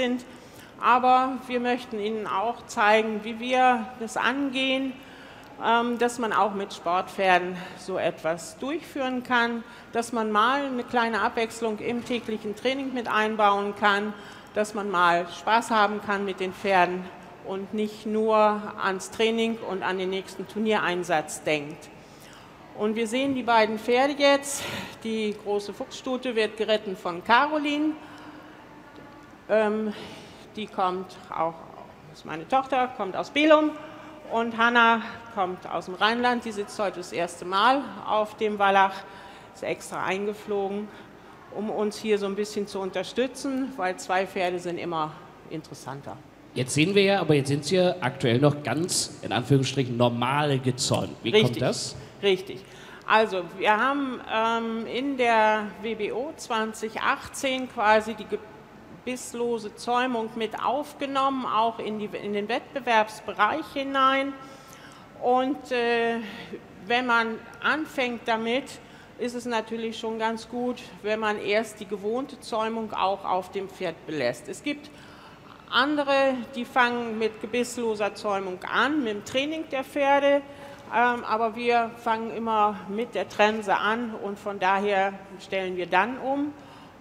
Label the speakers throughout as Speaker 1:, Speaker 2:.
Speaker 1: sind. Aber wir möchten Ihnen auch zeigen, wie wir das angehen, ähm, dass man auch mit Sportpferden so etwas durchführen kann, dass man mal eine kleine Abwechslung im täglichen Training mit einbauen kann, dass man mal Spaß haben kann mit den Pferden und nicht nur ans Training und an den nächsten Turniereinsatz denkt. Und wir sehen die beiden Pferde jetzt. Die große Fuchsstute wird geritten von Caroline. Ähm, die kommt auch, das ist meine Tochter, kommt aus Belum. Und Hanna kommt aus dem Rheinland. Die sitzt heute das erste Mal auf dem Wallach, ist extra eingeflogen, um uns hier so ein bisschen zu unterstützen, weil zwei Pferde sind immer interessanter.
Speaker 2: Jetzt sehen wir ja, aber jetzt sind sie ja aktuell noch ganz, in Anführungsstrichen, normal gezäunt. Wie
Speaker 1: Richtig.
Speaker 2: kommt das?
Speaker 1: Richtig. Also wir haben ähm, in der WBO 2018 quasi die gebisslose Zäumung mit aufgenommen, auch in, die, in den Wettbewerbsbereich hinein. Und äh, wenn man anfängt damit, ist es natürlich schon ganz gut, wenn man erst die gewohnte Zäumung auch auf dem Pferd belässt. Es gibt andere, die fangen mit gebissloser Zäumung an, mit dem Training der Pferde. Ähm, aber wir fangen immer mit der Trense an und von daher stellen wir dann um.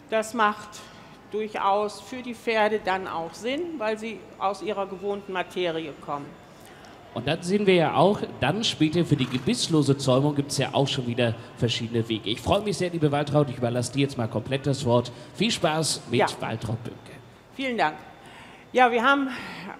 Speaker 1: Das macht durchaus für die Pferde dann auch Sinn, weil sie aus ihrer gewohnten Materie kommen.
Speaker 2: Und dann sehen wir ja auch, dann später für die gebisslose Zäumung gibt es ja auch schon wieder verschiedene Wege. Ich freue mich sehr, liebe Waltraud, ich überlasse dir jetzt mal komplett das Wort. Viel Spaß mit
Speaker 1: Ja.
Speaker 2: Waltraud Bünke.
Speaker 1: Vielen Dank. Ja, wir haben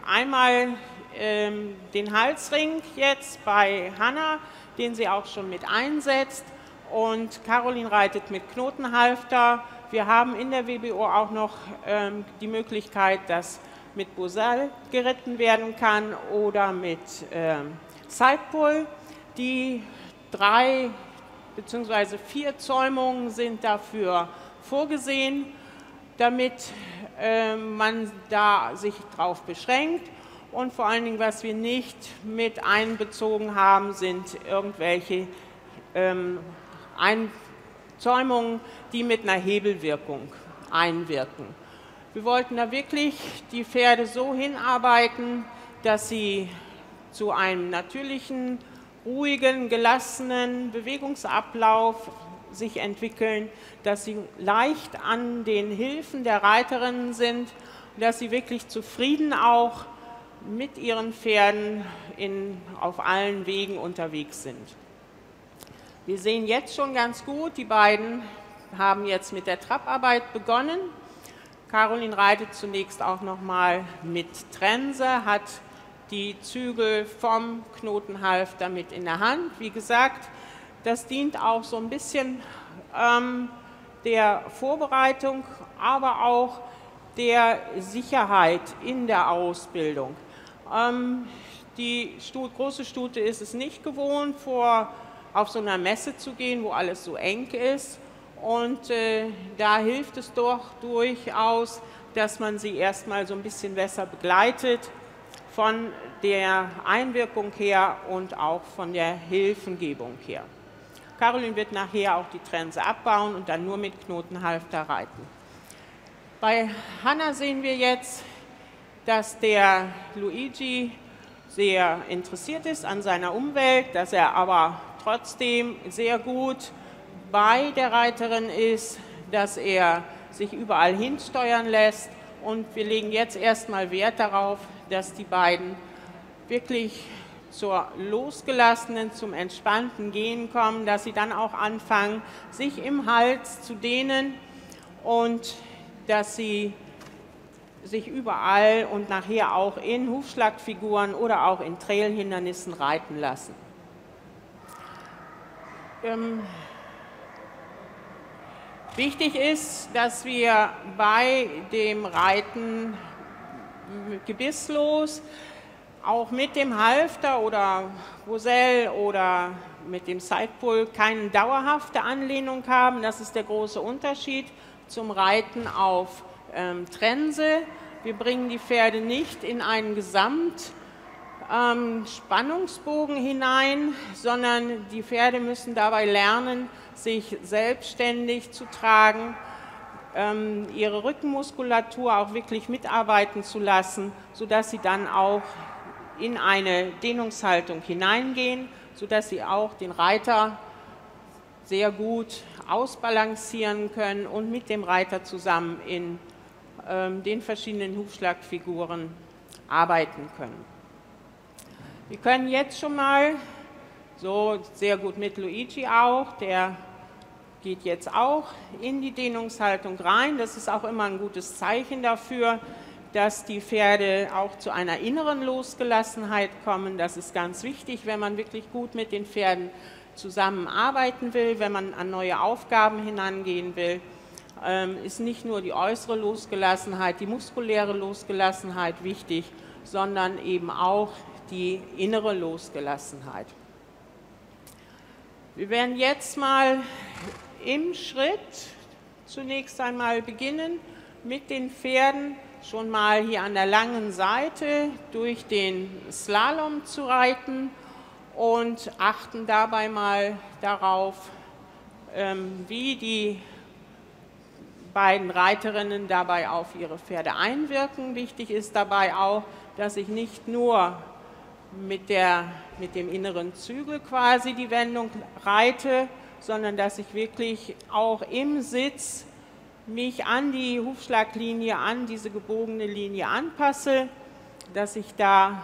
Speaker 1: einmal ähm, den Halsring jetzt bei Hanna, den sie auch schon mit einsetzt. Und Caroline reitet mit Knotenhalfter. Wir haben in der WBO auch noch ähm, die Möglichkeit, dass mit Bosal geritten werden kann oder mit ähm, Sidepull. Die drei bzw. vier Zäumungen sind dafür vorgesehen damit äh, man da sich drauf beschränkt. Und vor allen Dingen, was wir nicht mit einbezogen haben, sind irgendwelche ähm, Einzäumungen, die mit einer Hebelwirkung einwirken. Wir wollten da wirklich die Pferde so hinarbeiten, dass sie zu einem natürlichen, ruhigen, gelassenen Bewegungsablauf sich entwickeln, dass sie leicht an den Hilfen der Reiterinnen sind und dass sie wirklich zufrieden auch mit ihren Pferden in, auf allen Wegen unterwegs sind. Wir sehen jetzt schon ganz gut, die beiden haben jetzt mit der Trapparbeit begonnen. Caroline reitet zunächst auch noch mal mit Trense, hat die Zügel vom Knotenhalfter mit in der Hand. Wie gesagt, das dient auch so ein bisschen ähm, der Vorbereitung, aber auch der Sicherheit in der Ausbildung. Ähm, die Stut, große Stute ist es nicht gewohnt, vor, auf so einer Messe zu gehen, wo alles so eng ist. Und äh, da hilft es doch durchaus, dass man sie erstmal so ein bisschen besser begleitet von der Einwirkung her und auch von der Hilfengebung her. Caroline wird nachher auch die Trense abbauen und dann nur mit Knotenhalfter reiten. Bei Hanna sehen wir jetzt, dass der Luigi sehr interessiert ist an seiner Umwelt, dass er aber trotzdem sehr gut bei der Reiterin ist, dass er sich überall hinsteuern lässt. Und wir legen jetzt erstmal Wert darauf, dass die beiden wirklich zur losgelassenen, zum entspannten Gehen kommen, dass sie dann auch anfangen, sich im Hals zu dehnen und dass sie sich überall und nachher auch in Hufschlagfiguren oder auch in Trailhindernissen reiten lassen. Ähm, wichtig ist, dass wir bei dem Reiten gebisslos auch mit dem Halfter oder Bosell oder mit dem Sidepull keine dauerhafte Anlehnung haben. Das ist der große Unterschied zum Reiten auf ähm, Trense. Wir bringen die Pferde nicht in einen Gesamtspannungsbogen ähm, hinein, sondern die Pferde müssen dabei lernen, sich selbstständig zu tragen, ähm, ihre Rückenmuskulatur auch wirklich mitarbeiten zu lassen, sodass sie dann auch in eine Dehnungshaltung hineingehen, sodass sie auch den Reiter sehr gut ausbalancieren können und mit dem Reiter zusammen in ähm, den verschiedenen Hufschlagfiguren arbeiten können. Wir können jetzt schon mal, so sehr gut mit Luigi auch, der geht jetzt auch in die Dehnungshaltung rein. Das ist auch immer ein gutes Zeichen dafür, dass die Pferde auch zu einer inneren Losgelassenheit kommen. Das ist ganz wichtig, wenn man wirklich gut mit den Pferden zusammenarbeiten will, wenn man an neue Aufgaben hinangehen will. Ähm, ist nicht nur die äußere Losgelassenheit, die muskuläre Losgelassenheit wichtig, sondern eben auch die innere Losgelassenheit. Wir werden jetzt mal im Schritt zunächst einmal beginnen mit den Pferden schon mal hier an der langen Seite durch den Slalom zu reiten und achten dabei mal darauf, ähm, wie die beiden Reiterinnen dabei auf ihre Pferde einwirken. Wichtig ist dabei auch, dass ich nicht nur mit, der, mit dem inneren Zügel quasi die Wendung reite, sondern dass ich wirklich auch im Sitz mich an die Hufschlaglinie, an diese gebogene Linie anpasse, dass ich da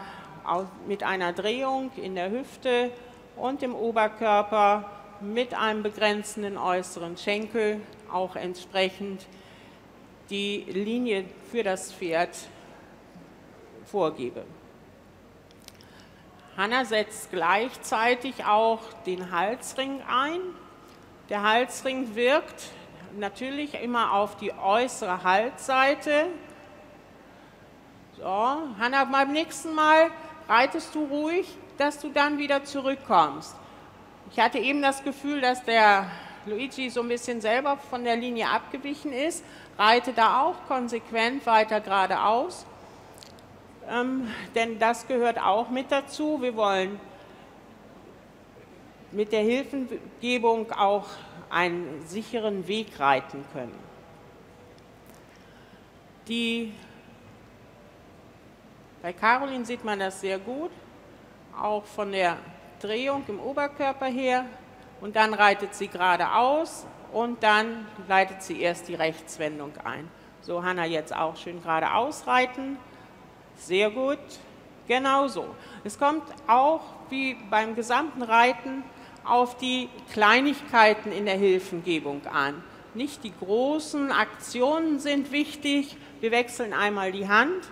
Speaker 1: mit einer Drehung in der Hüfte und im Oberkörper mit einem begrenzenden äußeren Schenkel auch entsprechend die Linie für das Pferd vorgebe. Hanna setzt gleichzeitig auch den Halsring ein. Der Halsring wirkt natürlich immer auf die äußere Halsseite. So, Hanna, beim nächsten Mal reitest du ruhig, dass du dann wieder zurückkommst. Ich hatte eben das Gefühl, dass der Luigi so ein bisschen selber von der Linie abgewichen ist. Reite da auch konsequent weiter geradeaus, ähm, denn das gehört auch mit dazu. Wir wollen mit der Hilfengebung auch einen sicheren Weg reiten können. Die, bei Caroline sieht man das sehr gut, auch von der Drehung im Oberkörper her. Und dann reitet sie geradeaus und dann leitet sie erst die Rechtswendung ein. So, Hanna jetzt auch schön geradeaus reiten. Sehr gut. Genauso. Es kommt auch wie beim gesamten Reiten auf die Kleinigkeiten in der Hilfengebung an. Nicht die großen Aktionen sind wichtig, wir wechseln einmal die Hand,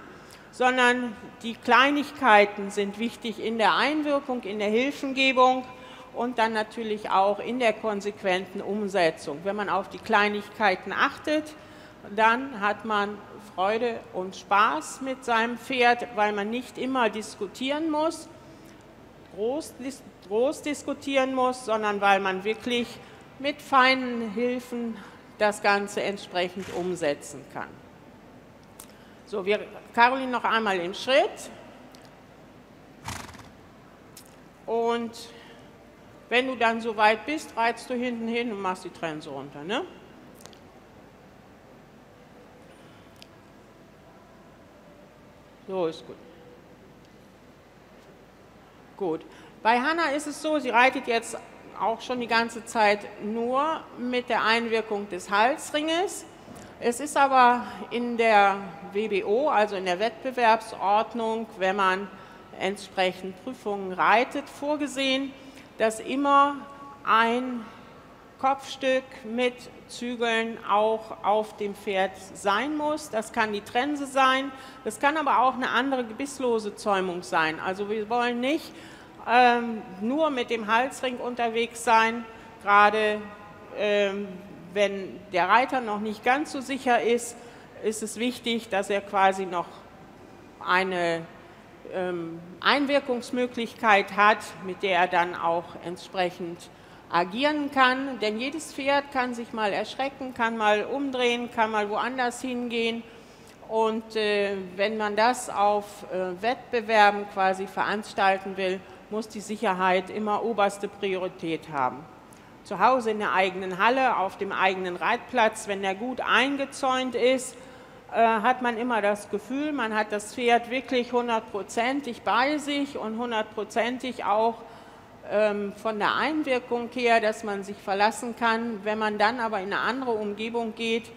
Speaker 1: sondern die Kleinigkeiten sind wichtig in der Einwirkung, in der Hilfengebung und dann natürlich auch in der konsequenten Umsetzung. Wenn man auf die Kleinigkeiten achtet, dann hat man Freude und Spaß mit seinem Pferd, weil man nicht immer diskutieren muss, groß groß diskutieren muss, sondern weil man wirklich mit feinen Hilfen das Ganze entsprechend umsetzen kann. So, wir, Caroline noch einmal im Schritt. Und wenn du dann so weit bist, reizt du hinten hin und machst die Trense runter. Ne? So ist gut. Gut. Bei Hanna ist es so, sie reitet jetzt auch schon die ganze Zeit nur mit der Einwirkung des Halsringes. Es ist aber in der WBO, also in der Wettbewerbsordnung, wenn man entsprechend Prüfungen reitet, vorgesehen, dass immer ein Kopfstück mit Zügeln auch auf dem Pferd sein muss. Das kann die Trense sein, das kann aber auch eine andere gebisslose Zäumung sein. Also wir wollen nicht ähm, nur mit dem Halsring unterwegs sein, gerade ähm, wenn der Reiter noch nicht ganz so sicher ist, ist es wichtig, dass er quasi noch eine ähm, Einwirkungsmöglichkeit hat, mit der er dann auch entsprechend agieren kann. Denn jedes Pferd kann sich mal erschrecken, kann mal umdrehen, kann mal woanders hingehen. Und äh, wenn man das auf äh, Wettbewerben quasi veranstalten will, muss die Sicherheit immer oberste Priorität haben. zu Hause in der eigenen Halle, auf dem eigenen Reitplatz, wenn der gut eingezäunt ist, äh, hat man immer das Gefühl, man hat das Pferd wirklich hundertprozentig bei sich und hundertprozentig auch von der Einwirkung her, dass man sich verlassen kann. Wenn man dann aber in eine andere Umgebung geht,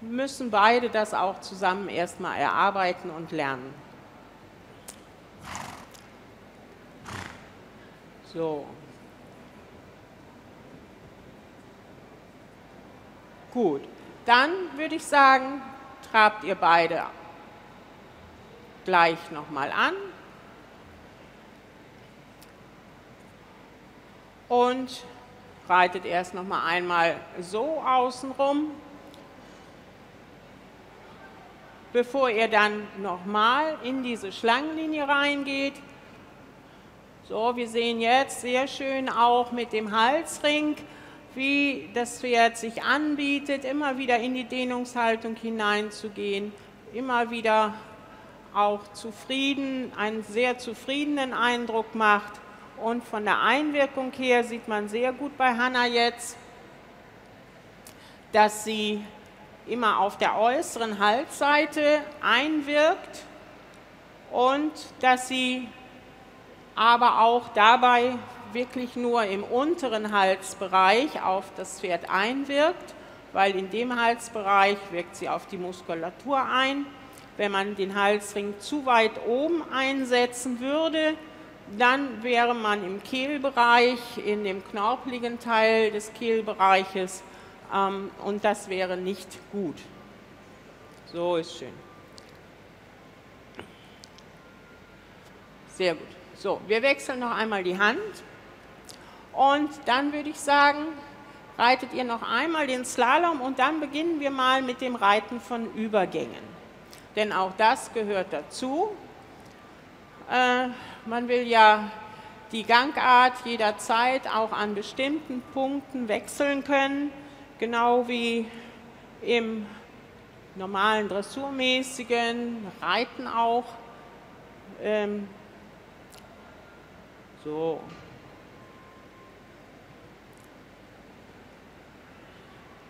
Speaker 1: müssen beide das auch zusammen erstmal erarbeiten und lernen. So. Gut, dann würde ich sagen, trabt ihr beide gleich nochmal an. Und reitet erst nochmal einmal so außenrum, bevor ihr dann nochmal in diese Schlangenlinie reingeht. So, wir sehen jetzt sehr schön auch mit dem Halsring, wie das Pferd sich anbietet, immer wieder in die Dehnungshaltung hineinzugehen, immer wieder auch zufrieden, einen sehr zufriedenen Eindruck macht. Und von der Einwirkung her sieht man sehr gut bei Hanna jetzt, dass sie immer auf der äußeren Halsseite einwirkt und dass sie aber auch dabei wirklich nur im unteren Halsbereich auf das Pferd einwirkt, weil in dem Halsbereich wirkt sie auf die Muskulatur ein. Wenn man den Halsring zu weit oben einsetzen würde, dann wäre man im Kehlbereich, in dem knorpeligen Teil des Kehlbereiches ähm, und das wäre nicht gut. So ist schön. Sehr gut. So, wir wechseln noch einmal die Hand und dann würde ich sagen, reitet ihr noch einmal den Slalom und dann beginnen wir mal mit dem Reiten von Übergängen. Denn auch das gehört dazu. Äh, man will ja die Gangart jederzeit auch an bestimmten Punkten wechseln können, genau wie im normalen dressurmäßigen Reiten auch. Ähm, so.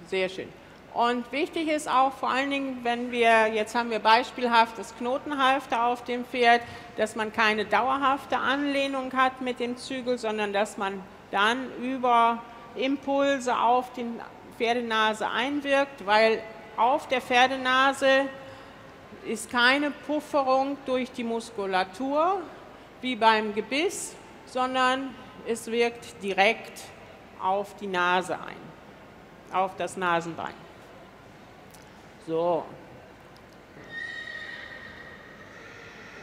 Speaker 1: Sehr schön. Und wichtig ist auch vor allen Dingen, wenn wir, jetzt haben wir beispielhaft das Knotenhalfter auf dem Pferd, dass man keine dauerhafte Anlehnung hat mit dem Zügel, sondern dass man dann über Impulse auf die Pferdenase einwirkt, weil auf der Pferdenase ist keine Pufferung durch die Muskulatur wie beim Gebiss, sondern es wirkt direkt auf die Nase ein, auf das Nasenbein. So.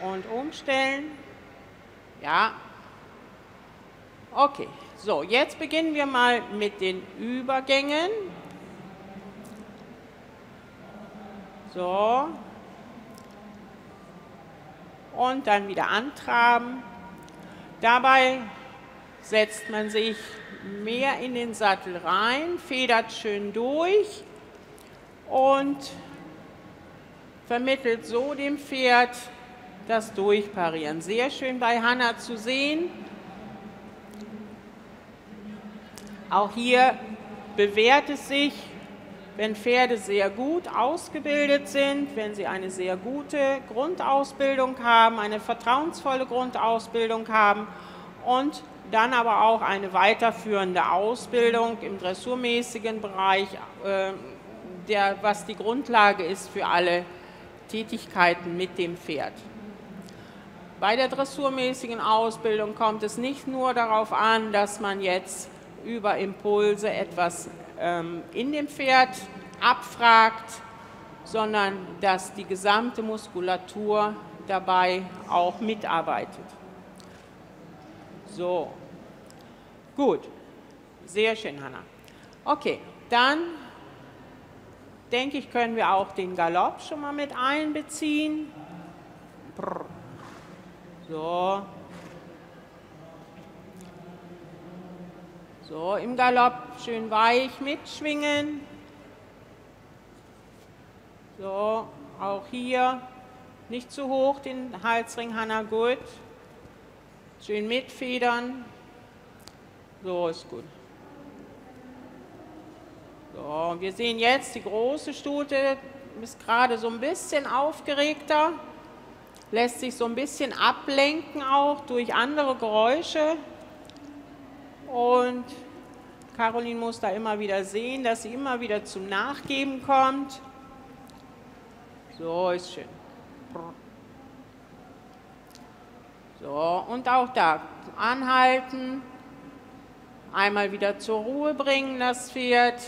Speaker 1: Und umstellen. Ja. Okay. So, jetzt beginnen wir mal mit den Übergängen. So. Und dann wieder antraben. Dabei setzt man sich mehr in den Sattel rein, federt schön durch und vermittelt so dem Pferd das Durchparieren. Sehr schön bei Hanna zu sehen. Auch hier bewährt es sich, wenn Pferde sehr gut ausgebildet sind, wenn sie eine sehr gute Grundausbildung haben, eine vertrauensvolle Grundausbildung haben und dann aber auch eine weiterführende Ausbildung im dressurmäßigen Bereich, äh, der, was die Grundlage ist für alle Tätigkeiten mit dem Pferd. Bei der dressurmäßigen Ausbildung kommt es nicht nur darauf an, dass man jetzt über Impulse etwas ähm, in dem Pferd abfragt, sondern dass die gesamte Muskulatur dabei auch mitarbeitet. So, gut, sehr schön, Hanna. Okay, dann denke ich, können wir auch den Galopp schon mal mit einbeziehen. So, So, im Galopp schön weich mitschwingen. So, auch hier nicht zu hoch den Halsring, Hanna, gut. Schön mitfedern. So ist gut. So, wir sehen jetzt, die große Stute ist gerade so ein bisschen aufgeregter, lässt sich so ein bisschen ablenken auch durch andere Geräusche. Und Caroline muss da immer wieder sehen, dass sie immer wieder zum Nachgeben kommt. So ist schön. So, und auch da anhalten, einmal wieder zur Ruhe bringen das Pferd,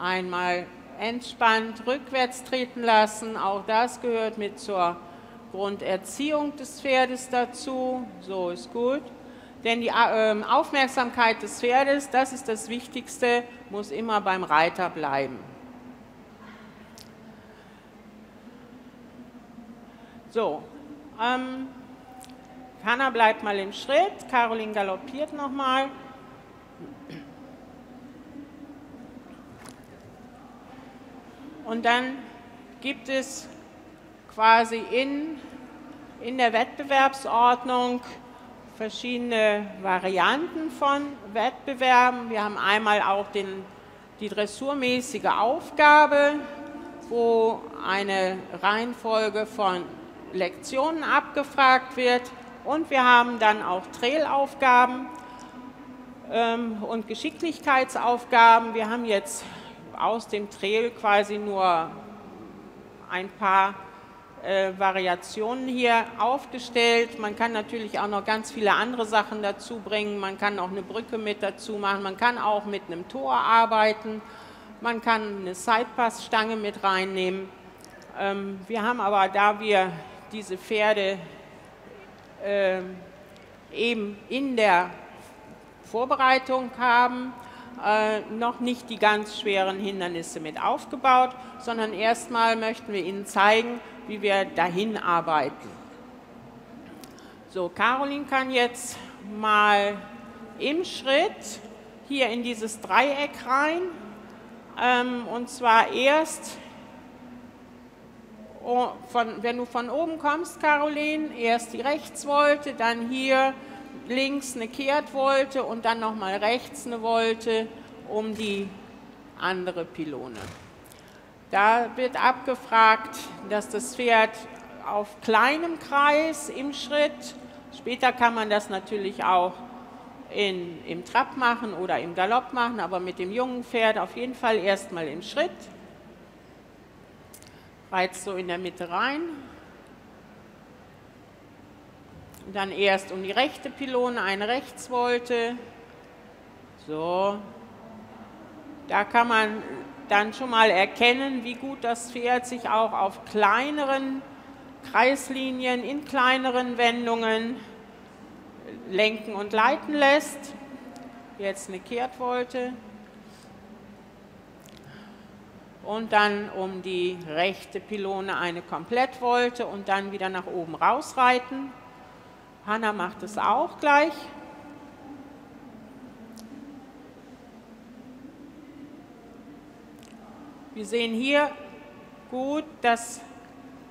Speaker 1: einmal entspannt rückwärts treten lassen, auch das gehört mit zur Grunderziehung des Pferdes dazu, so ist gut. Denn die äh, Aufmerksamkeit des Pferdes, das ist das Wichtigste, muss immer beim Reiter bleiben. So, ähm, Hanna bleibt mal im Schritt, Caroline galoppiert nochmal. Und dann gibt es quasi in, in der Wettbewerbsordnung verschiedene Varianten von Wettbewerben. Wir haben einmal auch den, die dressurmäßige Aufgabe, wo eine Reihenfolge von Lektionen abgefragt wird. Und wir haben dann auch Trailaufgaben ähm, und Geschicklichkeitsaufgaben. Wir haben jetzt aus dem Trail quasi nur ein paar äh, Variationen hier aufgestellt. Man kann natürlich auch noch ganz viele andere Sachen dazu bringen. Man kann auch eine Brücke mit dazu machen. Man kann auch mit einem Tor arbeiten. Man kann eine Sidepass-Stange mit reinnehmen. Ähm, wir haben aber, da wir diese Pferde äh, eben in der Vorbereitung haben, äh, noch nicht die ganz schweren Hindernisse mit aufgebaut, sondern erstmal möchten wir Ihnen zeigen, wie wir dahin arbeiten. So, Caroline kann jetzt mal im Schritt hier in dieses Dreieck rein. Ähm, und zwar erst, oh, von, wenn du von oben kommst, Caroline, erst die Rechtswolte, dann hier links eine Kehrtwolte und dann nochmal rechts eine Wolte um die andere Pylone. Da wird abgefragt, dass das Pferd auf kleinem Kreis im Schritt, später kann man das natürlich auch in, im Trab machen oder im Galopp machen, aber mit dem jungen Pferd auf jeden Fall erstmal im Schritt. Reizt so in der Mitte rein. Dann erst um die rechte Pylone eine Rechtswolte. So. Da kann man dann schon mal erkennen, wie gut das Pferd sich auch auf kleineren Kreislinien, in kleineren Wendungen lenken und leiten lässt. Jetzt eine Kehrtwolte. Und dann um die rechte Pylone eine Komplettwolte und dann wieder nach oben rausreiten. Hanna macht es auch gleich. Wir sehen hier gut, dass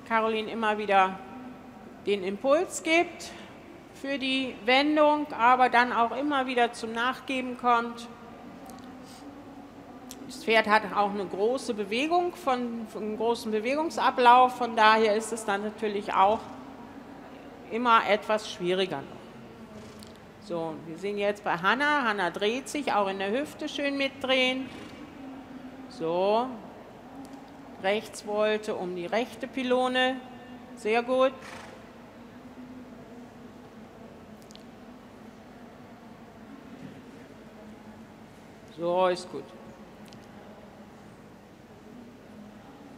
Speaker 1: Caroline immer wieder den Impuls gibt für die Wendung, aber dann auch immer wieder zum Nachgeben kommt. Das Pferd hat auch eine große Bewegung, von, einen großen Bewegungsablauf, von daher ist es dann natürlich auch immer etwas schwieriger So, wir sehen jetzt bei Hanna, Hanna dreht sich, auch in der Hüfte schön mitdrehen. So, rechts wollte, um die rechte Pylone. Sehr gut. So ist gut.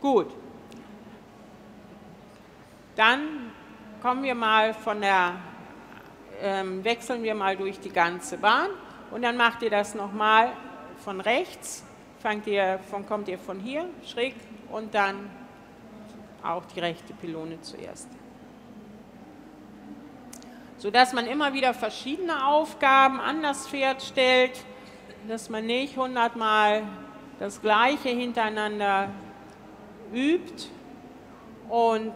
Speaker 1: Gut. Dann kommen wir mal von der, ähm, wechseln wir mal durch die ganze Bahn und dann macht ihr das nochmal von rechts. Fangt ihr, von, kommt ihr von hier schräg und dann auch die rechte Pylone zuerst. Sodass man immer wieder verschiedene Aufgaben an das Pferd stellt, dass man nicht hundertmal das Gleiche hintereinander übt und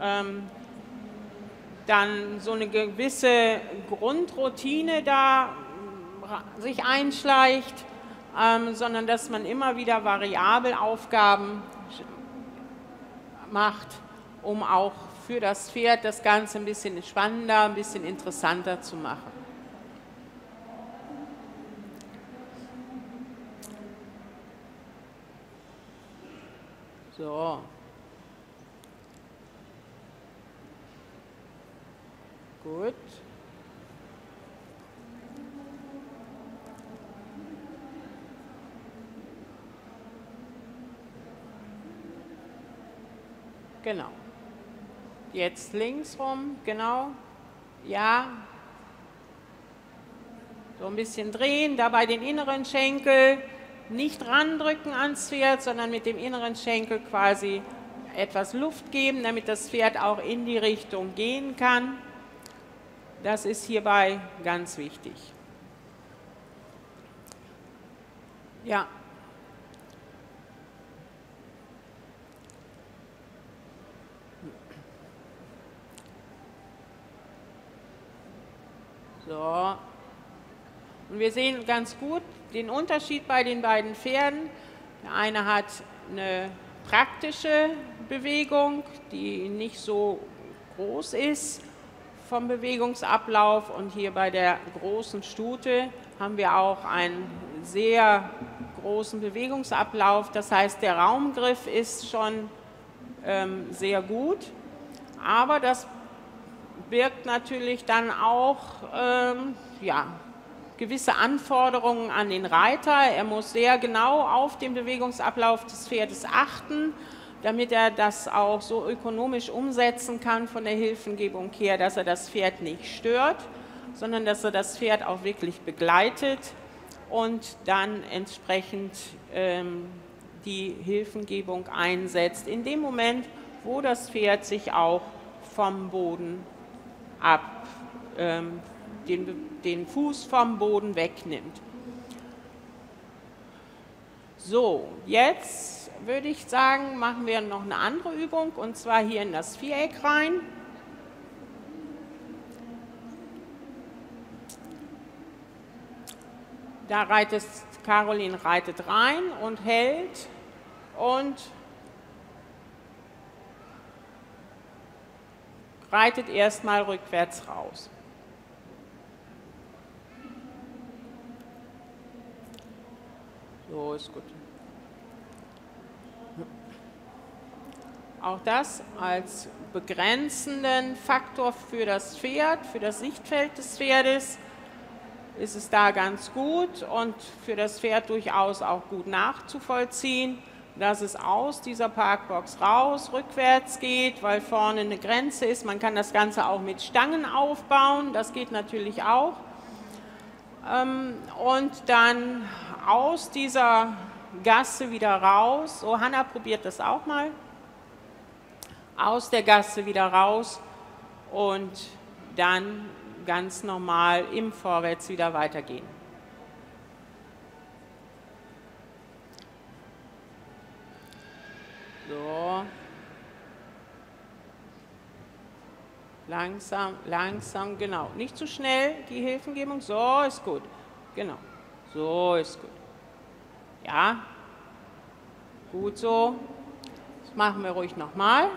Speaker 1: ähm, dann so eine gewisse Grundroutine da sich einschleicht ähm, sondern dass man immer wieder variabel Aufgaben macht, um auch für das Pferd das Ganze ein bisschen spannender, ein bisschen interessanter zu machen. So. Gut. Genau. Jetzt links rum, genau. Ja. So ein bisschen drehen, dabei den inneren Schenkel nicht randrücken ans Pferd, sondern mit dem inneren Schenkel quasi etwas Luft geben, damit das Pferd auch in die Richtung gehen kann. Das ist hierbei ganz wichtig. Ja. So. Und wir sehen ganz gut den Unterschied bei den beiden Pferden. Der eine hat eine praktische Bewegung, die nicht so groß ist vom Bewegungsablauf und hier bei der großen Stute haben wir auch einen sehr großen Bewegungsablauf. Das heißt, der Raumgriff ist schon ähm, sehr gut, aber das birgt natürlich dann auch ähm, ja, gewisse Anforderungen an den Reiter. Er muss sehr genau auf den Bewegungsablauf des Pferdes achten damit er das auch so ökonomisch umsetzen kann von der Hilfengebung her, dass er das Pferd nicht stört, sondern dass er das Pferd auch wirklich begleitet und dann entsprechend ähm, die Hilfengebung einsetzt, in dem Moment, wo das Pferd sich auch vom Boden ab, ähm, den, den Fuß vom Boden wegnimmt. So, jetzt würde ich sagen, machen wir noch eine andere Übung und zwar hier in das Viereck rein. Da reitet Caroline reitet rein und hält und reitet erstmal rückwärts raus. So ist gut. Auch das als begrenzenden Faktor für das Pferd, für das Sichtfeld des Pferdes ist es da ganz gut und für das Pferd durchaus auch gut nachzuvollziehen, dass es aus dieser Parkbox raus, rückwärts geht, weil vorne eine Grenze ist. Man kann das Ganze auch mit Stangen aufbauen, das geht natürlich auch. Ähm, und dann aus dieser Gasse wieder raus. So, Hanna probiert das auch mal aus der Gasse wieder raus und dann ganz normal im Vorwärts wieder weitergehen. So. Langsam, langsam, genau. Nicht zu schnell die Hilfengebung. So ist gut. Genau. So ist gut. Ja. Gut so. Das machen wir ruhig nochmal.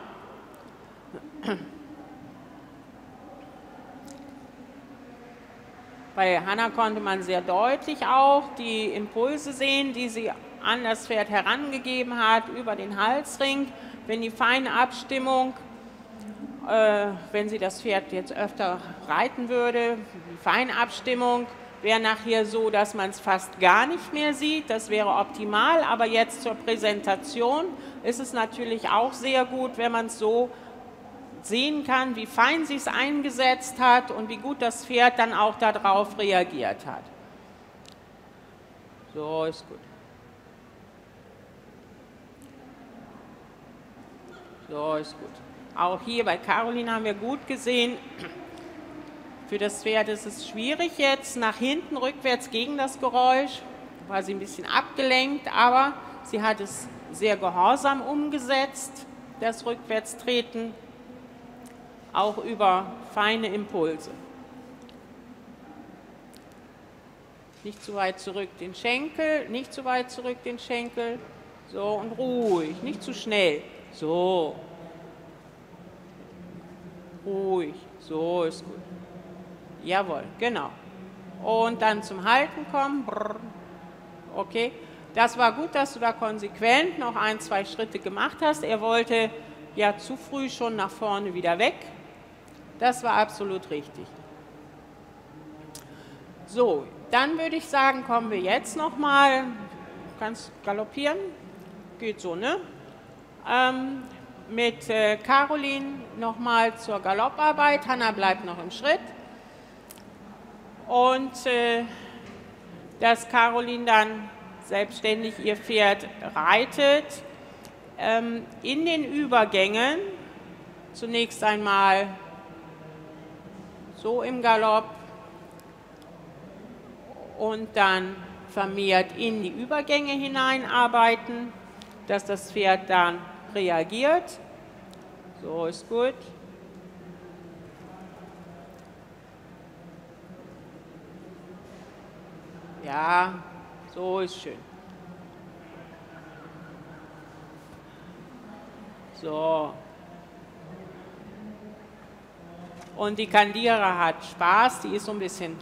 Speaker 1: Bei Hannah konnte man sehr deutlich auch die Impulse sehen, die sie an das Pferd herangegeben hat, über den Halsring. Wenn die feine Abstimmung, äh, wenn sie das Pferd jetzt öfter reiten würde, die feine Abstimmung wäre nachher so, dass man es fast gar nicht mehr sieht. Das wäre optimal, aber jetzt zur Präsentation ist es natürlich auch sehr gut, wenn man es so sehen kann, wie fein sie es eingesetzt hat und wie gut das Pferd dann auch darauf reagiert hat. So ist gut. So ist gut. Auch hier bei Caroline haben wir gut gesehen, für das Pferd ist es schwierig jetzt nach hinten, rückwärts gegen das Geräusch. War sie ein bisschen abgelenkt, aber sie hat es sehr gehorsam umgesetzt, das Rückwärtstreten auch über feine Impulse. Nicht zu weit zurück den Schenkel, nicht zu weit zurück den Schenkel. So und ruhig, nicht zu schnell. So. Ruhig, so ist gut. Jawohl, genau. Und dann zum Halten kommen. Okay, das war gut, dass du da konsequent noch ein, zwei Schritte gemacht hast. Er wollte ja zu früh schon nach vorne wieder weg. Das war absolut richtig. So, dann würde ich sagen, kommen wir jetzt nochmal, kannst galoppieren, geht so, ne? Ähm, mit äh, Caroline nochmal zur Galopparbeit. Hanna bleibt noch im Schritt. Und äh, dass Caroline dann selbstständig ihr Pferd reitet. Ähm, in den Übergängen zunächst einmal so im Galopp und dann vermehrt in die Übergänge hineinarbeiten, dass das Pferd dann reagiert. So ist gut. Ja, so ist schön. So. Und die Kandira hat Spaß, die ist so ein bisschen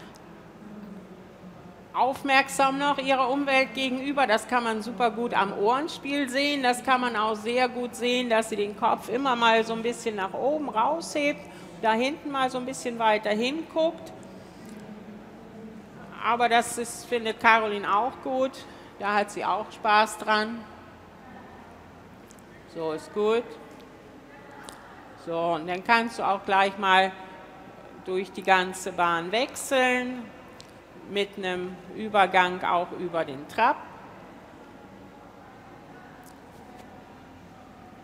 Speaker 1: aufmerksam noch ihrer Umwelt gegenüber. Das kann man super gut am Ohrenspiel sehen. Das kann man auch sehr gut sehen, dass sie den Kopf immer mal so ein bisschen nach oben raushebt, da hinten mal so ein bisschen weiter hinguckt. Aber das ist, findet Caroline auch gut. Da hat sie auch Spaß dran. So ist gut. So, und dann kannst du auch gleich mal durch die ganze Bahn wechseln mit einem Übergang auch über den Trab.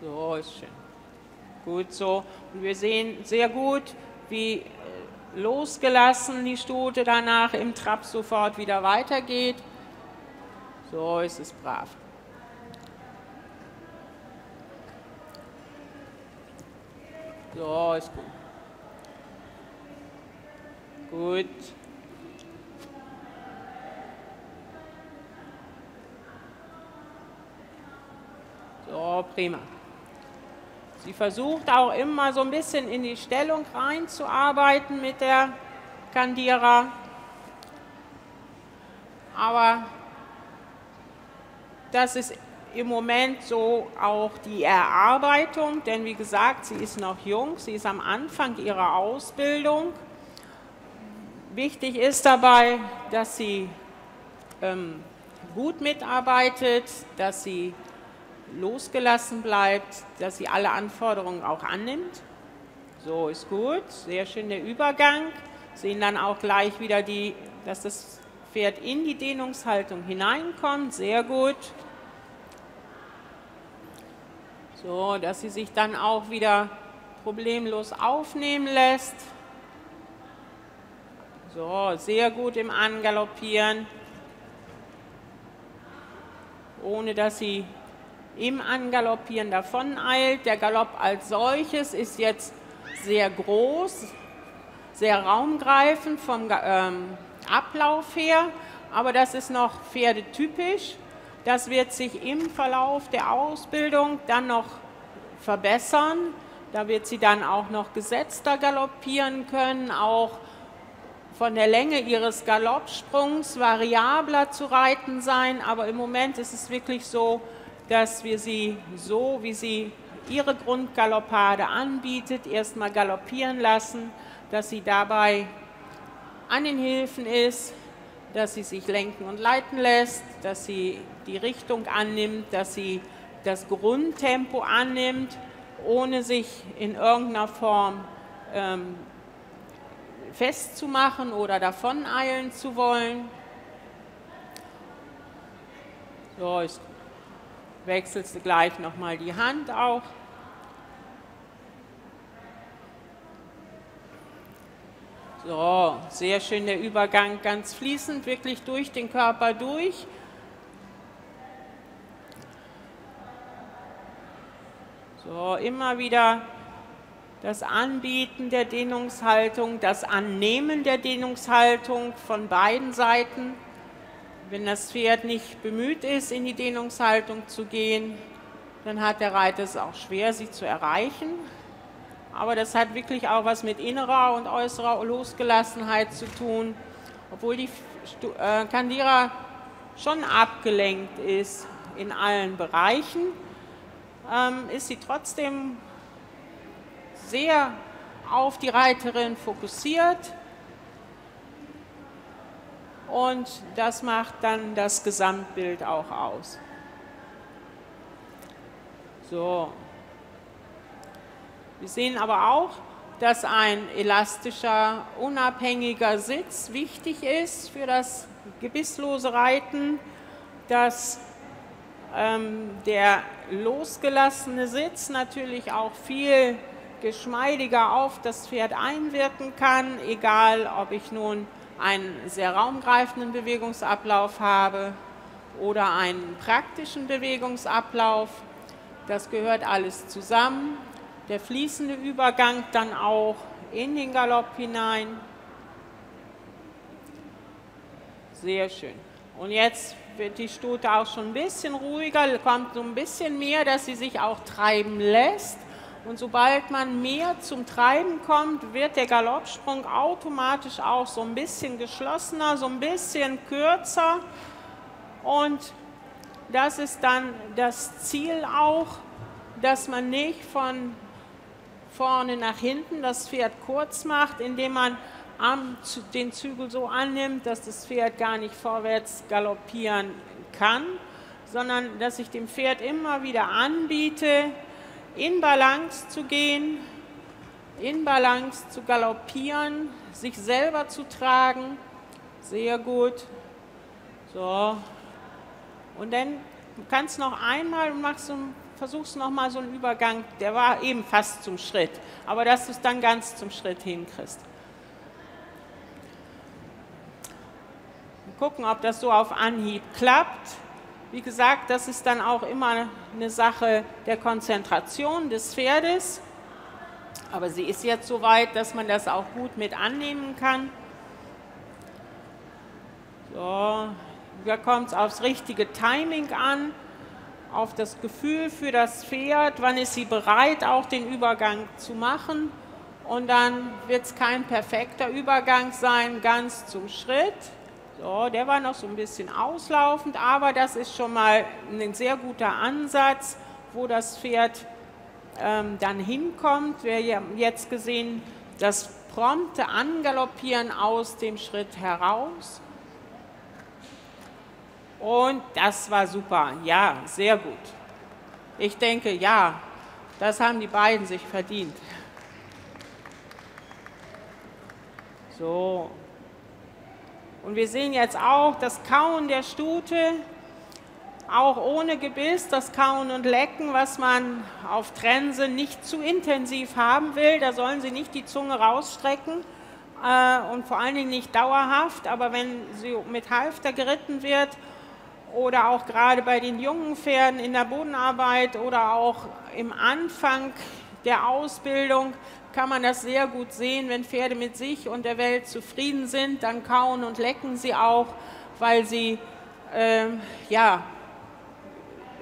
Speaker 1: So ist schön. Gut so. Und wir sehen sehr gut, wie äh, losgelassen die Stute danach im Trab sofort wieder weitergeht. So ist es brav. So ist gut. Gut. So, prima. Sie versucht auch immer so ein bisschen in die Stellung reinzuarbeiten mit der Kandira. Aber das ist im Moment so auch die Erarbeitung, denn wie gesagt, sie ist noch jung, sie ist am Anfang ihrer Ausbildung. Wichtig ist dabei, dass sie ähm, gut mitarbeitet, dass sie losgelassen bleibt, dass sie alle Anforderungen auch annimmt. So ist gut, sehr schön der Übergang. Sehen dann auch gleich wieder, die, dass das Pferd in die Dehnungshaltung hineinkommt, sehr gut. So, dass sie sich dann auch wieder problemlos aufnehmen lässt. So, sehr gut im Angaloppieren, ohne dass sie im Angaloppieren davon eilt. Der Galopp als solches ist jetzt sehr groß, sehr raumgreifend vom ähm, Ablauf her, aber das ist noch pferdetypisch. Das wird sich im Verlauf der Ausbildung dann noch verbessern. Da wird sie dann auch noch gesetzter galoppieren können, auch von der Länge ihres Galoppsprungs variabler zu reiten sein. Aber im Moment ist es wirklich so, dass wir sie so, wie sie ihre Grundgaloppade anbietet, erstmal galoppieren lassen, dass sie dabei an den Hilfen ist, dass sie sich lenken und leiten lässt, dass sie die Richtung annimmt, dass sie das Grundtempo annimmt, ohne sich in irgendeiner Form ähm, festzumachen oder davoneilen zu wollen. So, ist wechselst du gleich nochmal die Hand auch. So, sehr schön der Übergang, ganz fließend, wirklich durch den Körper durch. So, immer wieder das Anbieten der Dehnungshaltung, das Annehmen der Dehnungshaltung von beiden Seiten Wenn das Pferd nicht bemüht ist, in die Dehnungshaltung zu gehen, dann hat der Reiter es auch schwer, sie zu erreichen. Aber das hat wirklich auch was mit innerer und äußerer Losgelassenheit zu tun. Obwohl die äh, Kandira schon abgelenkt ist in allen Bereichen, ähm, ist sie trotzdem sehr auf die Reiterin fokussiert und das macht dann das Gesamtbild auch aus. So. Wir sehen aber auch, dass ein elastischer, unabhängiger Sitz wichtig ist für das gebisslose Reiten, dass ähm, der losgelassene Sitz natürlich auch viel geschmeidiger auf das Pferd einwirken kann, egal ob ich nun einen sehr raumgreifenden Bewegungsablauf habe oder einen praktischen Bewegungsablauf. Das gehört alles zusammen. Der fließende Übergang dann auch in den Galopp hinein. Sehr schön. Und jetzt wird die Stute auch schon ein bisschen ruhiger, kommt so ein bisschen mehr, dass sie sich auch treiben lässt. Und sobald man mehr zum Treiben kommt, wird der Galoppsprung automatisch auch so ein bisschen geschlossener, so ein bisschen kürzer. Und das ist dann das Ziel auch, dass man nicht von vorne nach hinten das Pferd kurz macht, indem man den Zügel so annimmt, dass das Pferd gar nicht vorwärts galoppieren kann, sondern dass ich dem Pferd immer wieder anbiete, in Balance zu gehen, in Balance zu galoppieren, sich selber zu tragen. Sehr gut. So. Und dann kannst du noch einmal und machst so, versuchst noch mal so einen Übergang, der war eben fast zum Schritt, aber dass du es dann ganz zum Schritt hinkriegst. Gucken, ob das so auf Anhieb klappt. Wie gesagt, das ist dann auch immer eine Sache der Konzentration des Pferdes. Aber sie ist jetzt so weit, dass man das auch gut mit annehmen kann. So, da kommt es aufs richtige Timing an, auf das Gefühl für das Pferd, wann ist sie bereit, auch den Übergang zu machen. Und dann wird es kein perfekter Übergang sein, ganz zum Schritt. So, der war noch so ein bisschen auslaufend, aber das ist schon mal ein sehr guter Ansatz, wo das Pferd ähm, dann hinkommt. Wir haben jetzt gesehen, das prompte Angaloppieren aus dem Schritt heraus. Und das war super. Ja, sehr gut. Ich denke, ja, das haben die beiden sich verdient. So, und wir sehen jetzt auch das Kauen der Stute, auch ohne Gebiss, das Kauen und Lecken, was man auf Trense nicht zu intensiv haben will. Da sollen sie nicht die Zunge rausstrecken äh, und vor allen Dingen nicht dauerhaft. Aber wenn sie mit Halfter geritten wird oder auch gerade bei den jungen Pferden in der Bodenarbeit oder auch im Anfang der Ausbildung, kann man das sehr gut sehen, wenn Pferde mit sich und der Welt zufrieden sind, dann kauen und lecken sie auch, weil sie äh, ja,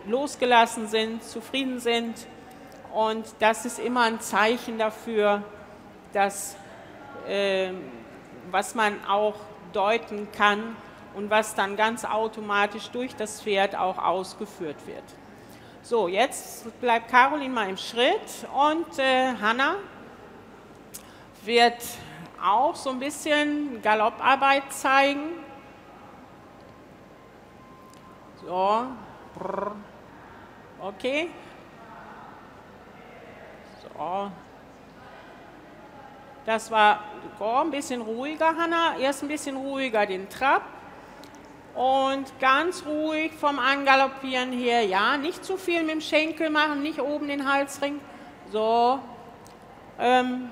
Speaker 1: losgelassen sind, zufrieden sind. Und das ist immer ein Zeichen dafür, dass, äh, was man auch deuten kann und was dann ganz automatisch durch das Pferd auch ausgeführt wird. So, jetzt bleibt Caroline mal im Schritt und äh, Hanna wird auch so ein bisschen Galopparbeit zeigen. So, okay. So. Das war oh, ein bisschen ruhiger, Hanna. Erst ein bisschen ruhiger den Trab. Und ganz ruhig vom Angaloppieren her. Ja, nicht zu viel mit dem Schenkel machen, nicht oben den Halsring. So. Ähm,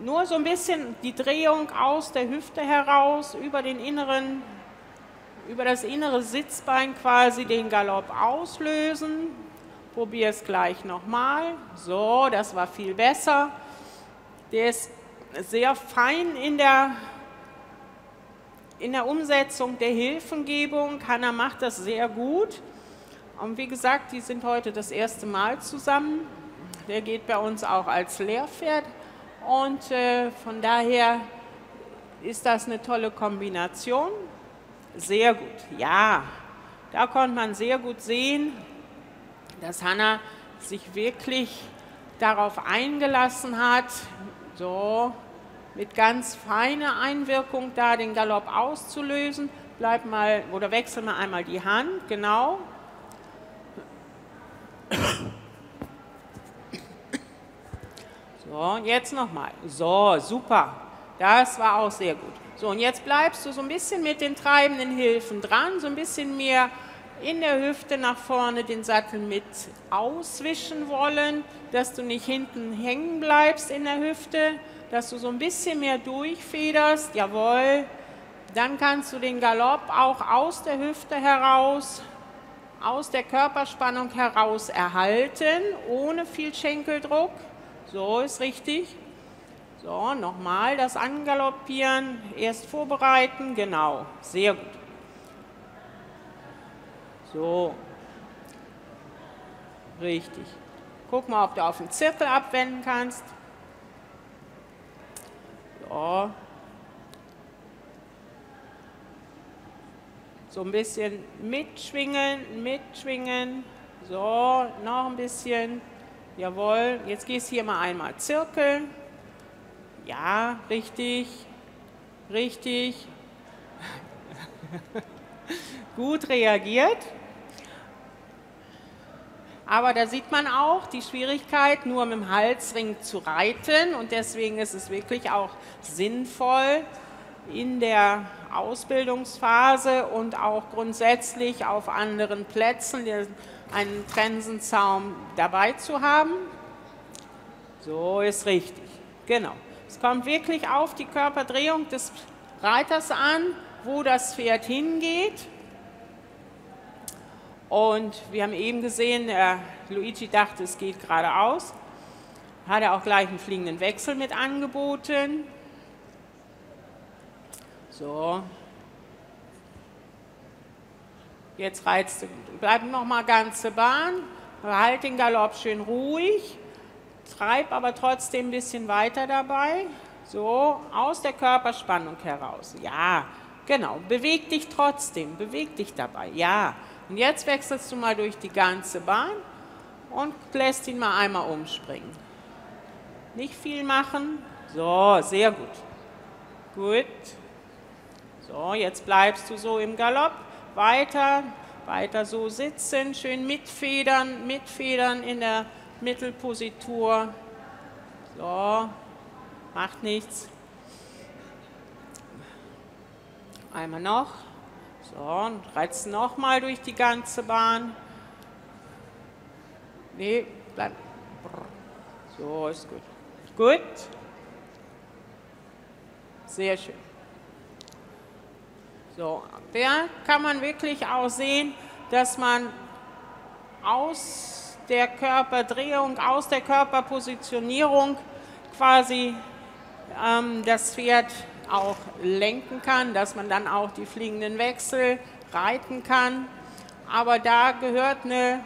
Speaker 1: nur so ein bisschen die Drehung aus der Hüfte heraus, über den inneren, über das innere Sitzbein quasi den Galopp auslösen. Probier es gleich nochmal. So, das war viel besser. Der ist sehr fein in der in der Umsetzung der Hilfengebung. Hanna macht das sehr gut. Und wie gesagt, die sind heute das erste Mal zusammen. Der geht bei uns auch als Lehrpferd. Und äh, von daher ist das eine tolle Kombination. Sehr gut, ja. Da konnte man sehr gut sehen, dass Hanna sich wirklich darauf eingelassen hat, so mit ganz feiner Einwirkung da den Galopp auszulösen. Bleib mal oder wechsel mal einmal die Hand, genau. So, und jetzt nochmal. So, super. Das war auch sehr gut. So, und jetzt bleibst du so ein bisschen mit den treibenden Hilfen dran, so ein bisschen mehr in der Hüfte nach vorne den Sattel mit auswischen wollen, dass du nicht hinten hängen bleibst in der Hüfte, dass du so ein bisschen mehr durchfederst. Jawohl. Dann kannst du den Galopp auch aus der Hüfte heraus, aus der Körperspannung heraus erhalten, ohne viel Schenkeldruck. So ist richtig. So, nochmal das Angaloppieren, erst vorbereiten, genau, sehr gut. So, richtig. Guck mal, ob du auf den Zirkel abwenden kannst. So. So ein bisschen mitschwingen, mitschwingen. So, noch ein bisschen. Jawohl, jetzt gehst du hier mal einmal Zirkel. Ja, richtig, richtig. Gut reagiert. Aber da sieht man auch die Schwierigkeit, nur mit dem Halsring zu reiten. Und deswegen ist es wirklich auch sinnvoll, in der Ausbildungsphase und auch grundsätzlich auf anderen Plätzen einen Trensenzaum dabei zu haben. So ist richtig. Genau. Es kommt wirklich auf die Körperdrehung des Reiters an, wo das Pferd hingeht. Und wir haben eben gesehen, der Luigi dachte, es geht geradeaus. Hat er auch gleich einen fliegenden Wechsel mit angeboten. So, Jetzt reizt du, bleib noch mal ganze Bahn, halt den Galopp schön ruhig, treib aber trotzdem ein bisschen weiter dabei. So, aus der Körperspannung heraus. Ja, genau. Beweg dich trotzdem, beweg dich dabei. Ja. Und jetzt wechselst du mal durch die ganze Bahn und lässt ihn mal einmal umspringen. Nicht viel machen. So, sehr gut. Gut. So, jetzt bleibst du so im Galopp weiter, weiter so sitzen, schön mitfedern, mitfedern in der Mittelpositur. So, macht nichts. Einmal noch. So, und reizt nochmal durch die ganze Bahn. Nee, bleib. So, ist gut. Gut. Sehr schön. So, der kann man wirklich auch sehen, dass man aus der Körperdrehung, aus der Körperpositionierung quasi ähm, das Pferd auch lenken kann, dass man dann auch die fliegenden Wechsel reiten kann. Aber da gehört eine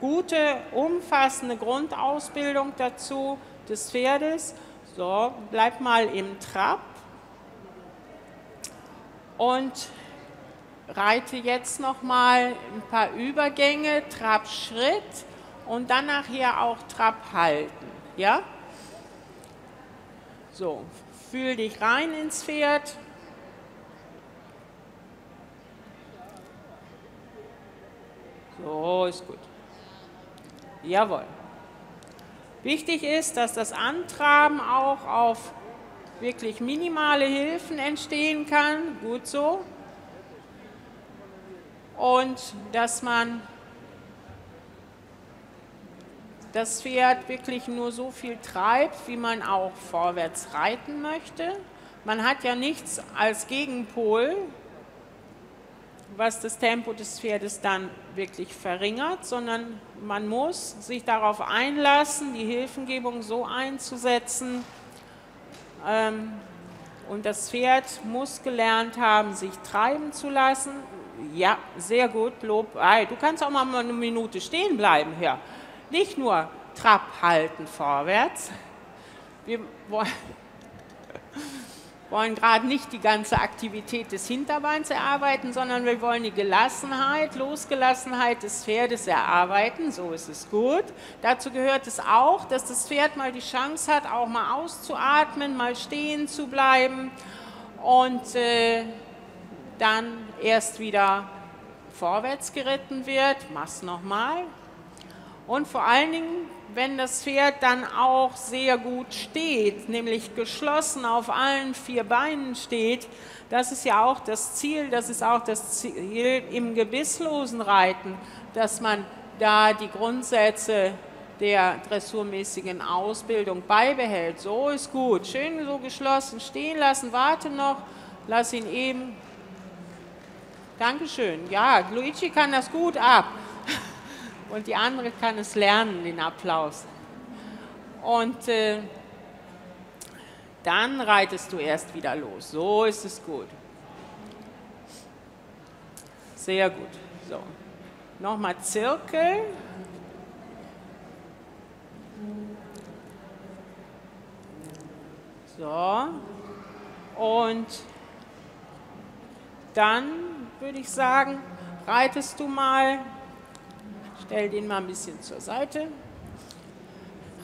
Speaker 1: gute, umfassende Grundausbildung dazu des Pferdes. So, bleib mal im Trab und reite jetzt noch mal ein paar Übergänge, Trab Schritt und dann nachher auch Trab halten, ja? So, fühl dich rein ins Pferd. So ist gut. Jawohl. Wichtig ist, dass das Antraben auch auf wirklich minimale Hilfen entstehen kann, gut so. Und dass man das Pferd wirklich nur so viel treibt, wie man auch vorwärts reiten möchte. Man hat ja nichts als Gegenpol, was das Tempo des Pferdes dann wirklich verringert, sondern man muss sich darauf einlassen, die Hilfengebung so einzusetzen, Und das Pferd muss gelernt haben, sich treiben zu lassen. Ja, sehr gut, Lob. Hey, du kannst auch mal eine Minute stehen bleiben hier. Nicht nur Trab halten vorwärts. Wir wollen wollen gerade nicht die ganze Aktivität des Hinterbeins erarbeiten, sondern wir wollen die Gelassenheit, Losgelassenheit des Pferdes erarbeiten. So ist es gut. Dazu gehört es auch, dass das Pferd mal die Chance hat, auch mal auszuatmen, mal stehen zu bleiben und äh, dann erst wieder vorwärts geritten wird. Mach's nochmal. Und vor allen Dingen wenn das Pferd dann auch sehr gut steht, nämlich geschlossen auf allen vier Beinen steht, das ist ja auch das Ziel, das ist auch das Ziel im gebisslosen Reiten, dass man da die Grundsätze der dressurmäßigen Ausbildung beibehält. So ist gut. Schön so geschlossen stehen lassen. Warte noch. Lass ihn eben. Dankeschön. Ja, Luigi kann das gut ab und die andere kann es lernen, den Applaus. Und äh, dann reitest du erst wieder los. So ist es gut. Sehr gut. So. Nochmal Zirkel. So. Und dann würde ich sagen, reitest du mal Stell den mal ein bisschen zur Seite.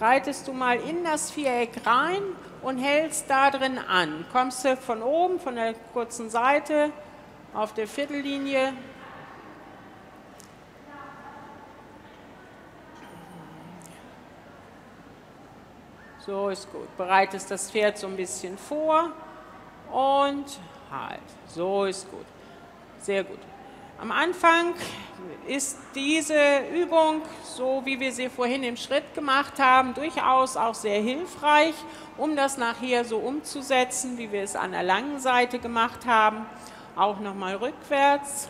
Speaker 1: Reitest du mal in das Viereck rein und hältst da drin an. Kommst du von oben, von der kurzen Seite auf der Viertellinie. So ist gut. Bereitest das Pferd so ein bisschen vor und halt. So ist gut. Sehr gut. Am Anfang ist diese Übung, so wie wir sie vorhin im Schritt gemacht haben, durchaus auch sehr hilfreich, um das nachher so umzusetzen, wie wir es an der langen Seite gemacht haben. Auch nochmal rückwärts,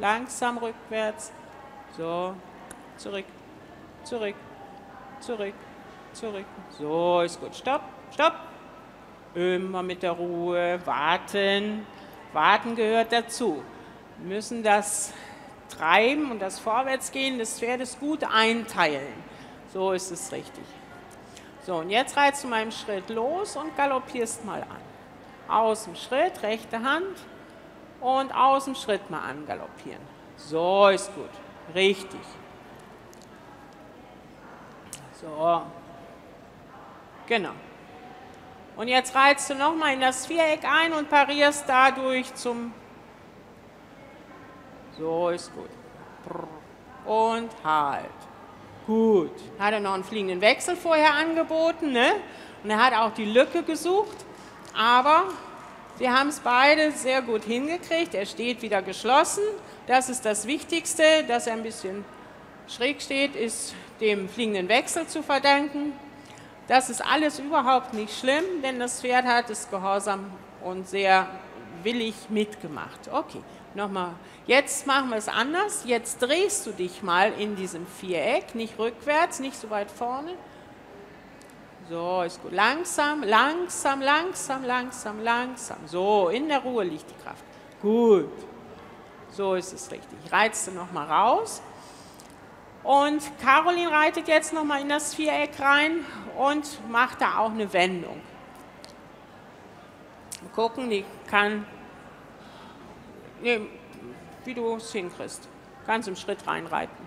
Speaker 1: langsam rückwärts, so, zurück, zurück, zurück, zurück. So ist gut. Stopp, stopp. Immer mit der Ruhe, warten. Warten gehört dazu. Wir müssen das Treiben und das Vorwärtsgehen des Pferdes gut einteilen. So ist es richtig. So, und jetzt reizt du im Schritt los und galoppierst mal an. Aus dem Schritt, rechte Hand und aus dem Schritt mal angaloppieren. So ist gut. Richtig. So. Genau. Und jetzt reizt du nochmal in das Viereck ein und parierst dadurch zum... So ist gut. Und halt. Gut. Hat er noch einen fliegenden Wechsel vorher angeboten, ne? Und er hat auch die Lücke gesucht. Aber sie haben es beide sehr gut hingekriegt. Er steht wieder geschlossen. Das ist das Wichtigste. Dass er ein bisschen schräg steht, ist dem fliegenden Wechsel zu verdanken. Das ist alles überhaupt nicht schlimm, denn das Pferd hat es gehorsam und sehr willig mitgemacht. Okay, nochmal. Jetzt machen wir es anders. Jetzt drehst du dich mal in diesem Viereck, nicht rückwärts, nicht so weit vorne. So, ist gut. Langsam, langsam, langsam, langsam, langsam. So, in der Ruhe liegt die Kraft. Gut. So ist es richtig. Reizt du nochmal raus. Und Caroline reitet jetzt nochmal in das Viereck rein und macht da auch eine Wendung. Mal gucken, die kann, nee, wie du es hinkriegst, ganz im Schritt reinreiten.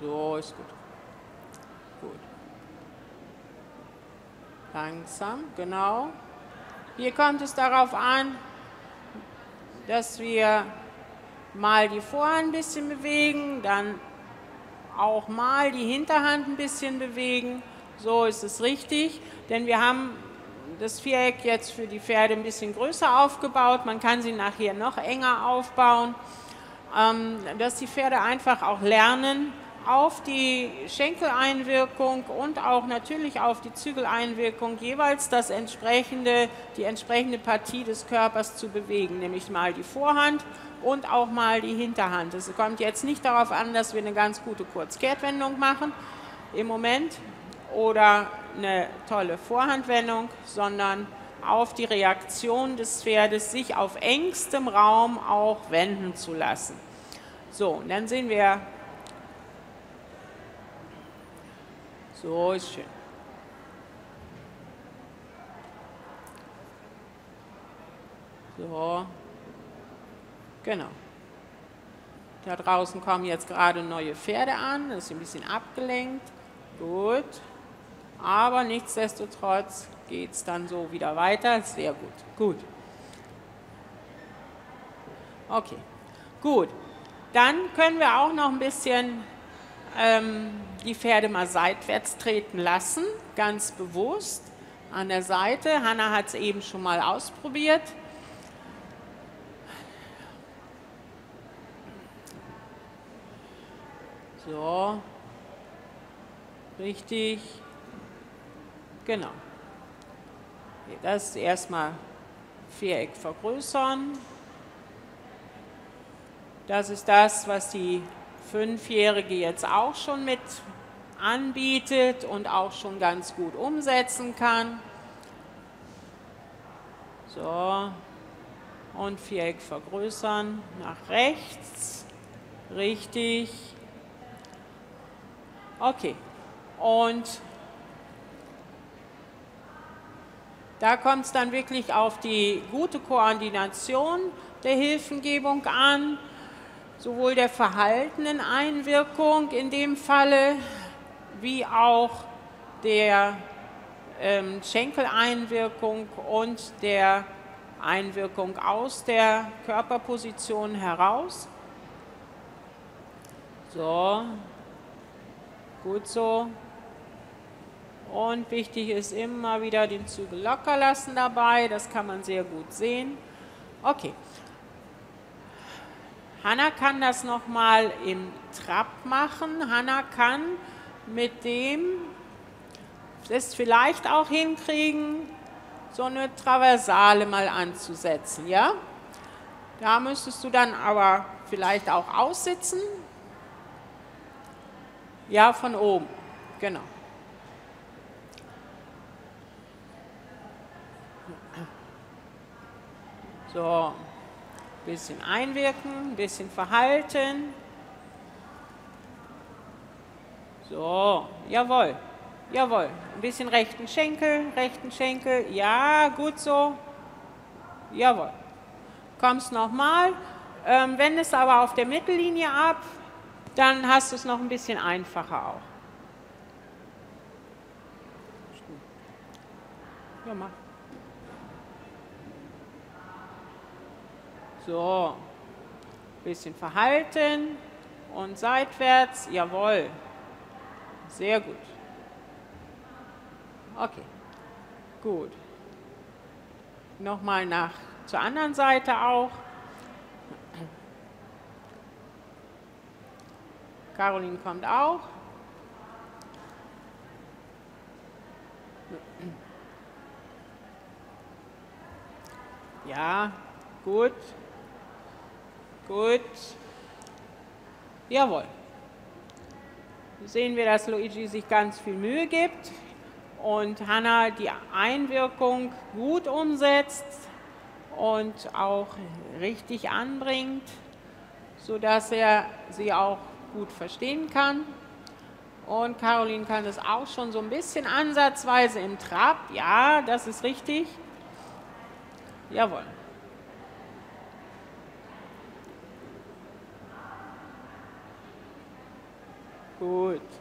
Speaker 1: So ist gut. Gut. Langsam, genau. Hier kommt es darauf an, dass wir mal die Vorhand ein bisschen bewegen, dann auch mal die Hinterhand ein bisschen bewegen. So ist es richtig, denn wir haben das Viereck jetzt für die Pferde ein bisschen größer aufgebaut. Man kann sie nachher noch enger aufbauen, ähm, dass die Pferde einfach auch lernen, auf die Schenkeleinwirkung und auch natürlich auf die Zügeleinwirkung jeweils das entsprechende, die entsprechende Partie des Körpers zu bewegen, nämlich mal die Vorhand und auch mal die Hinterhand. Es kommt jetzt nicht darauf an, dass wir eine ganz gute Kurzkehrtwendung machen im Moment oder eine tolle Vorhandwendung, sondern auf die Reaktion des Pferdes, sich auf engstem Raum auch wenden zu lassen. So, und dann sehen wir, so ist schön. So, genau. Da draußen kommen jetzt gerade neue Pferde an, das ist ein bisschen abgelenkt. Gut, aber nichtsdestotrotz geht es dann so wieder weiter. Sehr gut. Gut. Okay. Gut. Dann können wir auch noch ein bisschen ähm, die Pferde mal seitwärts treten lassen, ganz bewusst an der Seite. Hanna hat es eben schon mal ausprobiert. So, richtig, genau. Das erstmal Viereck vergrößern. Das ist das, was die Fünfjährige jetzt auch schon mit anbietet und auch schon ganz gut umsetzen kann. So, und Viereck vergrößern nach rechts. Richtig. Okay. Und Da kommt es dann wirklich auf die gute Koordination der Hilfengebung an, sowohl der verhaltenen Einwirkung in dem Falle, wie auch der ähm, Schenkeleinwirkung und der Einwirkung aus der Körperposition heraus. So, gut so. Und wichtig ist immer wieder den Zügel locker lassen dabei. Das kann man sehr gut sehen. Okay. Hanna kann das nochmal im Trab machen. Hanna kann mit dem das vielleicht auch hinkriegen, so eine Traversale mal anzusetzen. Ja? Da müsstest du dann aber vielleicht auch aussitzen. Ja, von oben. Genau. So, ein bisschen einwirken, ein bisschen verhalten. So, jawohl, jawohl. Ein bisschen rechten Schenkel, rechten Schenkel. Ja, gut so. Jawohl. Kommst nochmal. Ähm, es aber auf der Mittellinie ab, dann hast du es noch ein bisschen einfacher auch. Ja, mach. So, bisschen verhalten und seitwärts, jawohl. Sehr gut. Okay, gut. Nochmal nach zur anderen Seite auch. Caroline kommt auch. Ja, gut. Gut. Jawohl. Sehen wir, dass Luigi sich ganz viel Mühe gibt und Hanna die Einwirkung gut umsetzt und auch richtig anbringt, sodass er sie auch gut verstehen kann. Und Caroline kann das auch schon so ein bisschen ansatzweise im Trab. Ja, das ist richtig. Jawohl. Gut.